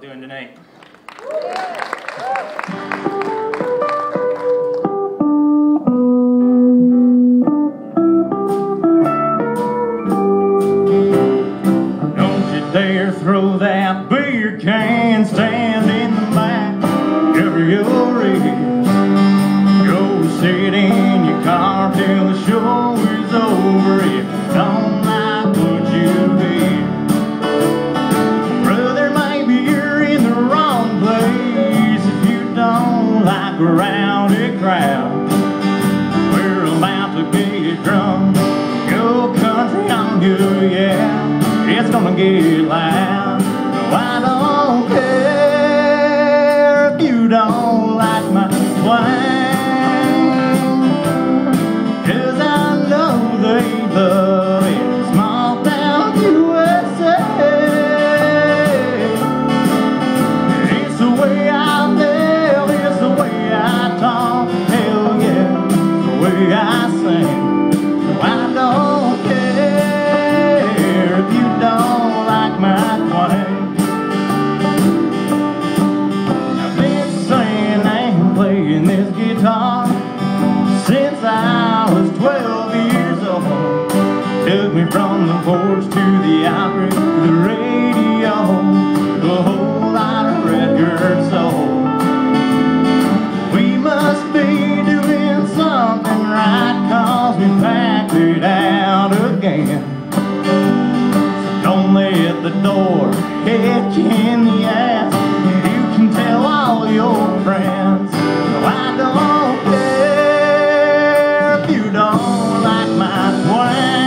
doing tonight? Don't you dare throw that beer can stand in the back of your ears. Go sit in your car till the show is over. If loud. No, I don't from the porch to the to the radio, a whole lot of records sold. We must be doing something right, cause we packed it out again. So don't let the door hit you in the ass. You can tell all your friends. I don't care if you don't like my twang.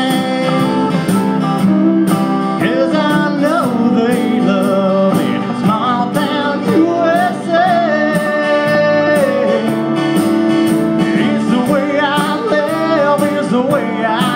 Way I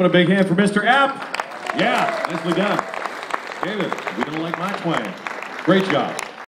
About a big hand for Mr. Epp? Yeah, nicely done. David, we don't like my twang. Great job.